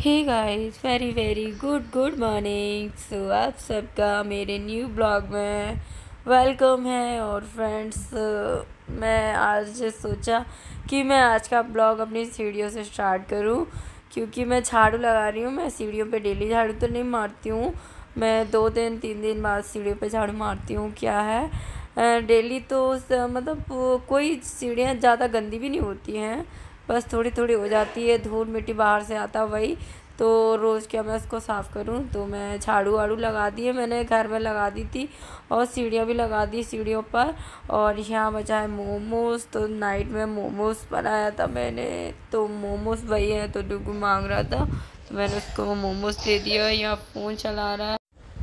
Hey guys very very good good morning so आप सबका मेरे न्यू ब्लॉग में वेलकम है और फ्रेंड्स मैं आज सोचा कि मैं आज का ब्लॉग अपनी सीढ़ियों से स्टार्ट करूँ, क्योंकि मैं झाड़ू लगा रही हूँ, मैं सीढ़ियों पे डेली झाड़ू तो नहीं मारती हूँ। मैं दो दिन, तीन दिन बाद सीढ़ियों पे झाड़ू मारती हूँ, क्या है? डेली तो मतलब कोई सीढ़ियाँ ज़्यादा गंदी भी नहीं होती हैं। बस थोड़ी थोड़ी हो जाती है, धूल मिट्टी बाहर से आता वही। तो रोज़ क्या मैं उसको साफ़ करूँ? तो मैं झाड़ू वाड़ू लगा दी है मैंने, घर में लगा दी थी और सीढ़ियाँ भी लगा दी सीढ़ियों पर। और यहाँ बचा है मोमोज़ तो नाइट में मोमोज़ बनाया था मैंने। तो मोमोज़ वही है तो डुगू मांग रहा था तो मैंने उसको मोमोज़ दे दिया। यहाँ फ़ोन चला रहा है।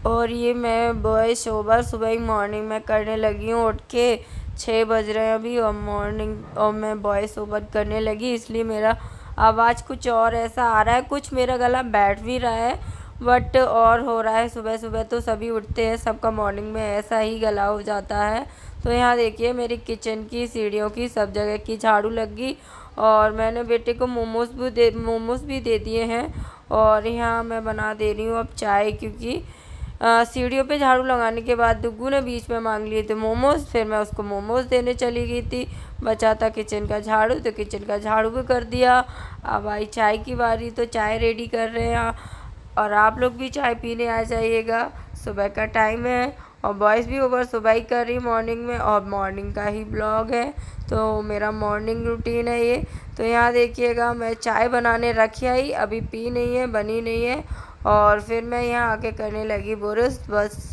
और ये मैं बॉय शोभा सुबह ही मॉर्निंग में करने लगी हूँ उठ के। छः बज रहे हैं अभी और मॉर्निंग और मैं वॉइस ओवर करने लगी, इसलिए मेरा आवाज़ कुछ और ऐसा आ रहा है। कुछ मेरा गला बैठ भी रहा है बट और हो रहा है। सुबह सुबह तो सभी उठते हैं, सबका मॉर्निंग में ऐसा ही गला हो जाता है। तो यहाँ देखिए, मेरी किचन की, सीढ़ियों की, सब जगह की झाड़ू लग गई और मैंने बेटे को मोमोज भी दे, मोमोज भी दे दिए हैं और यहाँ मैं बना दे रही हूँ अब चाय, क्योंकि सीढ़ियों पे झाड़ू लगाने के बाद दुग्गू ने बीच में मांग लिए थे मोमोज़, फिर मैं उसको मोमोज़ देने चली गई थी। बचा था किचन का झाड़ू तो किचन का झाड़ू भी कर दिया। अब आई चाय की बारी तो चाय रेडी कर रहे हैं। और आप लोग भी चाय पीने आ जाइएगा। सुबह का टाइम है और बॉयज़ भी ओवर सुबह ही कर रही मॉर्निंग में। और मॉर्निंग का ही ब्लॉग है। तो मेरा मॉर्निंग रूटीन है ये। तो यहाँ देखिएगा, मैं चाय बनाने रखी आई। अभी पी नहीं है, बनी नहीं है। और फिर मैं यहाँ आके करने लगी बुरुश बस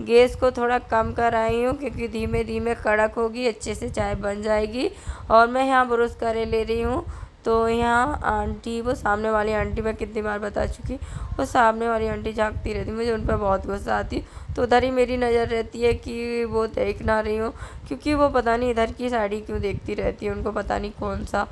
गैस को थोड़ा कम कर आई हूँ क्योंकि धीमे धीमे कड़क होगी, अच्छे से चाय बन जाएगी। और मैं यहाँ बुरुश करे ले रही हूँ। तो यहाँ आंटी, वो सामने वाली आंटी, मैं कितनी बार बता चुकी, वो सामने वाली आंटी झाँकती रहती मुझे उन पर बहुत गुस्सा आती तो उधर ही मेरी नज़र रहती है कि वो देख ना रही हूँ, क्योंकि वो पता नहीं इधर की साड़ी क्यों देखती रहती है। उनको पता नहीं कौन सा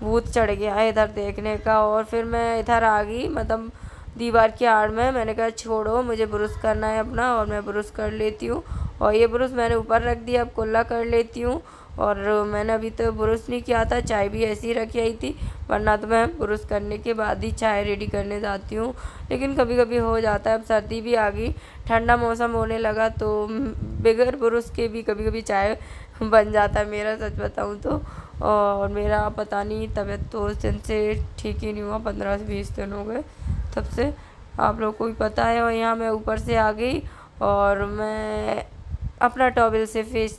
भूत चढ़ गया है इधर देखने का। और फिर मैं इधर आ गई मतलब दीवार की आड़ में। मैंने कहा, छोड़ो, मुझे ब्रश करना है अपना और मैं ब्रश कर लेती हूँ। और ये ब्रश मैंने ऊपर रख दिया, अब कुल्ला कर लेती हूँ। और मैंने अभी तो ब्रश नहीं किया था, चाय भी ऐसी ही रखी आई थी, वरना तो मैं ब्रश करने के बाद ही चाय रेडी करने जाती हूँ। लेकिन कभी कभी हो जाता है, अब सर्दी भी आ गई, ठंडा मौसम होने लगा तो बगैर ब्रश के भी कभी कभी चाय बन जाता है मेरा, सच बताऊँ तो। और मेरा पता नहीं, तबीयत तो उस दिन से ठीक ही नहीं हुआ, पंद्रह से बीस दिन हो गए। तब से आप लोग को भी पता है और यहाँ मैं ऊपर से आ गई और मैं अपना टॉवल से फेस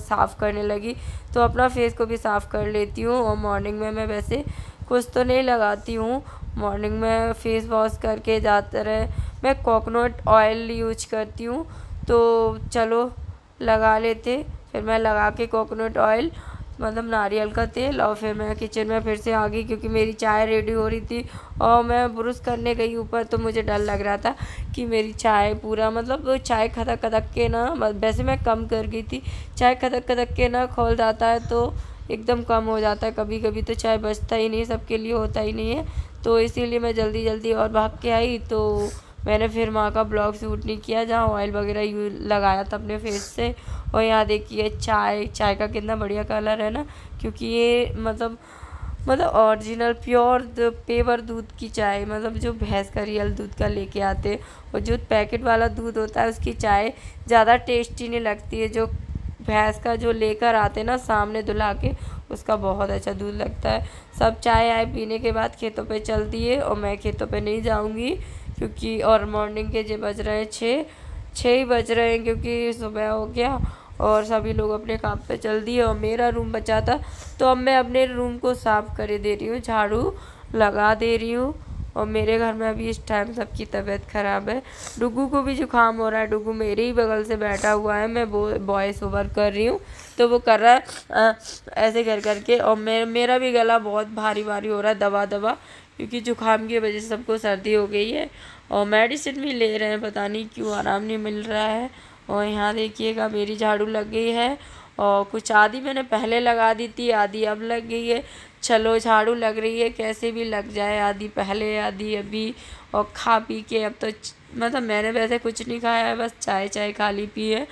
साफ़ करने लगी। तो अपना फेस को भी साफ़ कर लेती हूँ और मॉर्निंग में मैं वैसे कुछ तो नहीं लगाती हूँ। मॉर्निंग में फ़ेस वॉश करके जाते रहे मैं कोकोनट ऑयल यूज़ करती हूँ। तो चलो लगा लेते, फिर मैं लगा के कोकोनट ऑयल मतलब नारियल का तेल और फिर मैं किचन में फिर से आ गई क्योंकि मेरी चाय रेडी हो रही थी और मैं ब्रुश करने गई ऊपर तो मुझे डर लग रहा था कि मेरी चाय पूरा मतलब चाय खदक खदक के ना वैसे मैं कम कर गई थी। चाय खदक खदक के ना खोल जाता है तो एकदम कम हो जाता है। कभी कभी तो चाय बचता ही नहीं सबके लिए होता ही नहीं है। तो इसीलिए मैं जल्दी जल्दी और भाग के आई तो मैंने फिर माँ का ब्लॉग शूट नहीं किया जहाँ ऑयल वगैरह यू लगाया था अपने फेस से। और यहाँ देखिए, चाय चाय का कितना बढ़िया कलर है ना, क्योंकि ये मतलब मतलब ओरिजिनल प्योर पेवर दूध की चाय मतलब जो भैंस का रियल दूध का लेके आते और जो पैकेट वाला दूध होता है, उसकी चाय ज़्यादा टेस्टी नहीं लगती है। जो भैंस का जो लेकर आते ना, सामने दुला के, उसका बहुत अच्छा दूध लगता है। सब चाय आए पीने के बाद खेतों पे चल दिए और मैं खेतों पे नहीं जाऊँगी। क्योंकि और मॉर्निंग के जो बज रहे हैं छः छः ही बज रहे हैं क्योंकि सुबह हो गया और सभी लोग अपने काम पे चल दिए और मेरा रूम बचा था। तो अब मैं अपने रूम को साफ़ कर दे रही हूँ, झाड़ू लगा दे रही हूँ। और मेरे घर में अभी इस टाइम सबकी तबीयत ख़राब है। डुगू को भी जुकाम हो रहा है। डुगू मेरे ही बगल से बैठा हुआ है। मैं बॉयस ओवर कर रही हूँ। तो वो कर रहा है आ, ऐसे कर करके और मे, मेरा भी गला बहुत भारी भारी हो रहा है दवा दवा क्योंकि जुकाम की वजह से सबको सर्दी हो गई है। और मेडिसिन भी ले रहे हैं पता नहीं क्यों आराम नहीं मिल रहा है। और यहाँ देखिएगा मेरी झाड़ू लग गई है। और कुछ आधी मैंने पहले लगा दी थी आधी अब लग गई है। चलो झाड़ू लग रही है, कैसे भी लग जाए, आधी पहले, आधी अभी, और खा पी के अब तो मतलब मैंने वैसे कुछ नहीं खाया है, बस चाय चाय खाली पी है।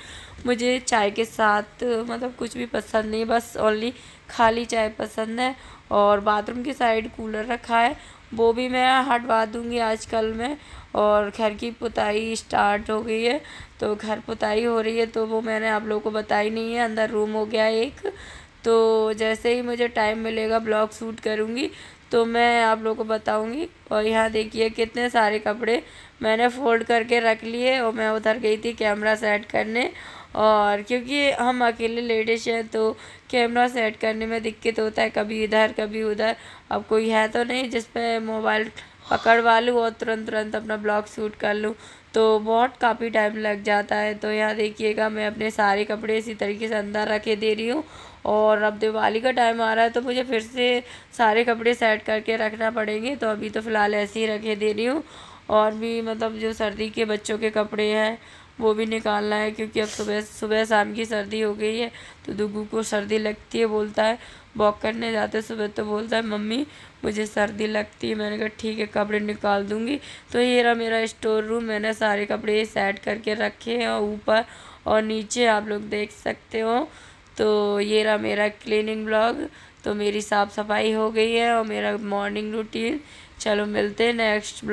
मुझे चाय के साथ मतलब कुछ भी पसंद नहीं, बस ओनली खाली चाय पसंद है, और बाथरूम की साइड कूलर रखा है। वो भी मैं हटवा दूँगी आजकल में, और घर की पुताई स्टार्ट हो गई है। तो घर पुताई हो रही है तो वो मैंने आप लोगों को बताई नहीं है, अंदर रूम हो गया एक। तो जैसे ही मुझे टाइम मिलेगा ब्लॉग शूट करूँगी तो मैं आप लोगों को बताऊँगी। और यहाँ देखिए कितने सारे कपड़े मैंने फ़ोल्ड करके रख लिए और मैं उधर गई थी कैमरा सेट करने। और क्योंकि हम अकेले लेडीज़ हैं तो कैमरा सेट करने में दिक्कत होता है, कभी इधर, कभी उधर। अब कोई है तो नहीं जिस पे मोबाइल पकड़वा लूँ और तुरंत तुरंत अपना ब्लॉग शूट कर लूँ। तो बहुत काफ़ी टाइम लग जाता है। तो यहाँ देखिएगा, मैं अपने सारे कपड़े इसी तरीके से अंदर रखे दे रही हूँ। और अब दिवाली का टाइम आ रहा है तो मुझे फिर से सारे कपड़े सेट करके रखना पड़ेंगे। तो अभी तो फ़िलहाल ऐसे ही रखे दे रही हूँ। और भी मतलब जो सर्दी के बच्चों के कपड़े हैं वो भी निकालना है, क्योंकि अब सुबह सुबह शाम की सर्दी हो गई है तो दुगू को सर्दी लगती है, बोलता है, वॉक करने जाते सुबह तो बोलता है, मम्मी, मुझे सर्दी लगती है। मैंने कहा, ठीक है, कपड़े निकाल दूँगी। तो ये रहा मेरा स्टोर रूम, मैंने सारे कपड़े सेट करके रखे हैं ऊपर और नीचे आप लोग देख सकते हो। तो ये रहा मेरा क्लीनिंग ब्लॉग। तो मेरी साफ़ सफ़ाई हो गई है, और मेरा मॉर्निंग रूटीन। चलो मिलते हैं नेक्स्ट ब्लॉग।